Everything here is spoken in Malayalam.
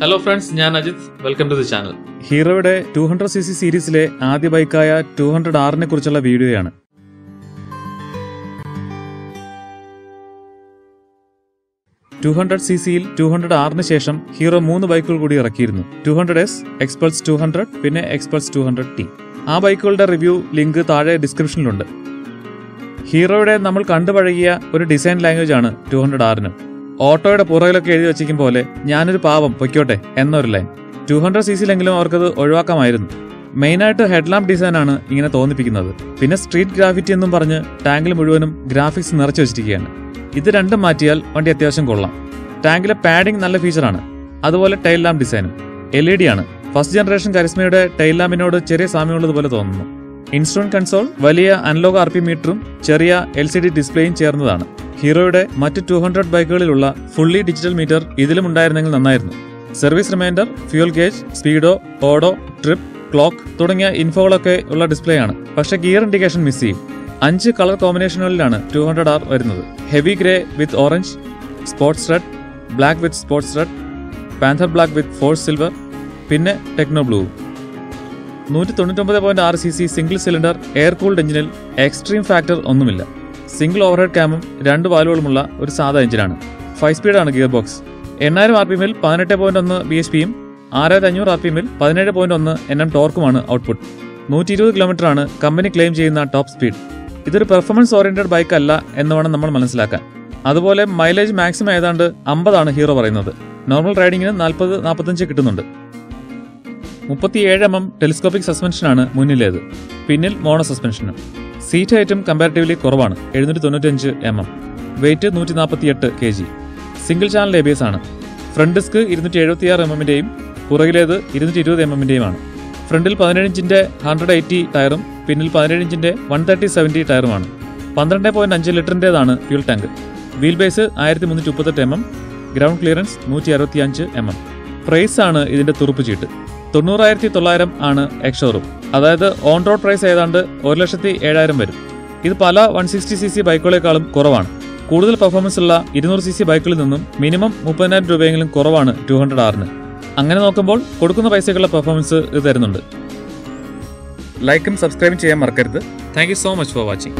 ഹലോ ഫ്രണ്ട്സ് ഞാൻ Ajith. Welcome to the channel ഹീറോയുടെ two hundred C C സീരീസിലെ ആദ്യ ബൈക്കായ ടു ഹൺഡ്രഡ് ആറിനെ കുറിച്ചുള്ള വീഡിയോയാണ്. ടു ഹൺഡ്രഡ് സി സിയിൽ ടു ഹൺഡ്രഡ് ആറിന് ശേഷം ഹീറോ മൂന്ന് ബൈക്കുകൾ കൂടി ഇറക്കിയിരുന്നു. Two hundred S Xpulse two hundred പിന്നെ എക്സ്പൾസ് ടു ഹൺഡ്രഡ് ടി ആ ബൈക്കുകളുടെ റിവ്യൂ ലിങ്ക് താഴെ ഡിസ്ക്രിപ്ഷനിലുണ്ട്. ഹീറോയുടെ നമ്മൾ കണ്ടുപഴകിയ ഒരു ഡിസൈൻ ലാംഗ്വേജ് ആണ് ടു ഹൺഡ്രഡ് ആറിന് ഓട്ടോയുടെ പുറകിലൊക്കെ എഴുതി വച്ചിരിക്കും പോലെ ഞാനൊരു പാവം പൊയ്ക്കോട്ടെ എന്നൊരു ലൈൻ ടു ഹൺഡ്രഡ് സി സിയിലെങ്കിലും അവർക്കത് ഒഴിവാക്കാമായിരുന്നു. മെയിനായിട്ട് ഹെഡ്ലാമ്പ് ഡിസൈൻ ആണ് ഇങ്ങനെ തോന്നിപ്പിക്കുന്നത്. പിന്നെ സ്ട്രീറ്റ് ഗ്രാഫിറ്റി എന്നും പറഞ്ഞ് ടാങ്കിൽ മുഴുവനും ഗ്രാഫിക്സ് നിറച്ചു വെച്ചിരിക്കുകയാണ്. ഇത് രണ്ടും മാറ്റിയാൽ വണ്ടി അത്യാവശ്യം കൊള്ളാം. ടാങ്കിലെ പാഡിംഗ് നല്ല ഫീച്ചറാണ്. അതുപോലെ ടൈൽ ലാമ്പ് ഡിസൈനും. എൽ ഇ ഡി ആണ്. ഫസ്റ്റ് ജനറേഷൻ കരിസ്മയുടെ ടൈൽ ലാമ്പിനോട് ചെറിയ സാമ്യമുള്ളതുപോലെ തോന്നുന്നു. ഇൻസ്ട്രുമെന്റ് കൺസോൾ വലിയ അനലോഗ് ആർ പി മീറ്ററും ചെറിയ എൽ സി ഡി ഡിസ്പ്ലേയും ചേർന്നതാണ്. ഹീറോയുടെ മറ്റ് ടു ഹൺഡ്രഡ് ബൈക്കുകളിലുള്ള ഫുള്ളി ഡിജിറ്റൽ മീറ്റർ ഇതിലും ഉണ്ടായിരുന്നെങ്കിൽ നന്നായിരുന്നു. Service reminder fuel gauge speedo odo trip clock തുടങ്ങിയ ഇൻഫോകളൊക്കെ ഉള്ള ഡിസ്പ്ലേ ആണ് പക്ഷെ ഗിയർ ഇൻഡിക്കേഷൻ മിസ് ചെയ്യും. അഞ്ച് കളർ കോമ്പിനേഷനുകളിലാണ് ടു ഹൺഡ്രഡ് ആർ വരുന്നത്. Heavy grey with orange sports red black with sports red panther black with force silver പിന്നെ ടെക്നോ ബ്ലൂ നൂറ്റി തൊണ്ണൂറ്റൊമ്പത് പോയിന്റ് ആറ് C C single cylinder air cooled എഞ്ചിനിൽ എക്സ്ട്രീം ഫാക്ടർ ഒന്നുമില്ല. സിംഗിൾ ഓവർഹെഡ് ക്യാമും രണ്ട് വാലുകളുമുള്ള ഒരു സാധാ എഞ്ചിനാണ്. ഫൈവ് സ്പീഡാണ് ഗിയർ ബോക്സ് എണ്ണായിരം ആർ പി എമ്മിൽ പതിനെട്ട് പോയിന്റ് ഒന്ന് ബി എച്ച് പിയും ആറായിരത്തി അഞ്ഞൂറ് ആർ പി എമ്മിൽ പതിനേഴ് പോയിന്റ് ഒന്ന് എൻ എം ടോർക്കുമാണ് ഔട്ട്പുട്ട് നൂറ്റി ഇരുപത് കിലോമീറ്ററാണ് കമ്പനി ക്ലെയിം ചെയ്യുന്ന ടോപ്പ് സ്പീഡ് ഇതൊരു പെർഫോമൻസ് ഓറിയന്റഡ് ബൈക്ക് അല്ല എന്ന് വേണം നമ്മൾ മനസ്സിലാക്കാൻ. അതുപോലെ മൈലേജ് മാക്സിമം ഏതാണ്ട് അമ്പതാണ് ഹീറോ പറയുന്നത്. നോർമൽ റൈഡിങ്ങിന് നാൽപ്പത് നാൽപ്പത്തഞ്ച് കിട്ടുന്നുണ്ട്. മുപ്പത്തിയേഴ് എം എം ടെലിസ്കോപ്പിക് സസ്പെൻഷനാണ് മുന്നിലേത്. പിന്നിൽ മോണോ സസ്പെൻഷനും സീറ്റ് ഹൈറ്റും കമ്പാരിറ്റീവ്ലി കുറവാണ്. എഴുന്നൂറ്റി തൊണ്ണൂറ്റഞ്ച് എം എം. വെയിറ്റ് നൂറ്റി നാൽപ്പത്തിയെട്ട് K G single channel A B S ആണ്. ഫ്രണ്ട് ഡിസ്ക് ഇരുന്നൂറ്റി എഴുപത്തിയാറ് എം എമ്മിന്റെയും പുറകിലേത് ഇരുന്നൂറ്റി ഇരുപത് എം എമ്മിന്റെയുമാണ് ഫ്രണ്ടിൽ പതിനേഴ് ഇഞ്ചിന്റെ ഹൺഡ്രഡ് എയ്റ്റി ടയറും പിന്നിൽ പതിനേഴ് ഇഞ്ചിന്റെ വൺ തേർട്ടി സെവന്റി ടയറുമാണ് പന്ത്രണ്ട് പോയിന്റ് അഞ്ച് ലിറ്ററിന്റെതാണ് ഫ്യൂൽ ടാങ്ക് വീൽ ബേസ് ആയിരത്തി മുന്നൂറ്റി മുപ്പത്തെട്ട് എം എം ഗ്രൗണ്ട് ക്ലിയറൻസ് നൂറ്റി അറുപത്തി അഞ്ച് എം എം പ്രൈസ് ആണ് ഇതിന്റെ തുറുപ്പ് ചീട്ട്. തൊണ്ണൂറായിരത്തി തൊള്ളായിരം ആണ് എക്സോറും അതായത് ഓൺ റോഡ് പ്രൈസ് ഏതാണ്ട് ഒരു ലക്ഷത്തി ഏഴായിരം വരും. ഇത് പല വൺ സിക്സ്റ്റി സി സി ബൈക്കുകളെക്കാളും കുറവാണ്. കൂടുതൽ പെർഫോമൻസ് ഉള്ള ഇരുന്നൂറ് സി സി ബൈക്കുകളിൽ നിന്നും മിനിമം മുപ്പതിനായിരം രൂപയെങ്കിലും കുറവാണ് ടു ഹൺഡ്രഡ് ആറിന് അങ്ങനെ നോക്കുമ്പോൾ കൊടുക്കുന്ന പൈസക്കുള്ള പെർഫോമൻസ് ഇത് തരുന്നുണ്ട്. ലൈക്കും സബ്സ്ക്രൈബും ചെയ്യാൻ മറക്കരുത്. Thank so much for watching